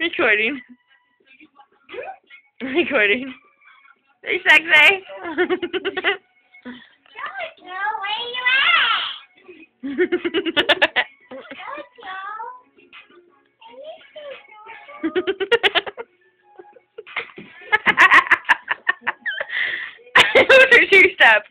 Recording. Recording. Hey, sexy. Jojo, where you at? Jojo. to your two step?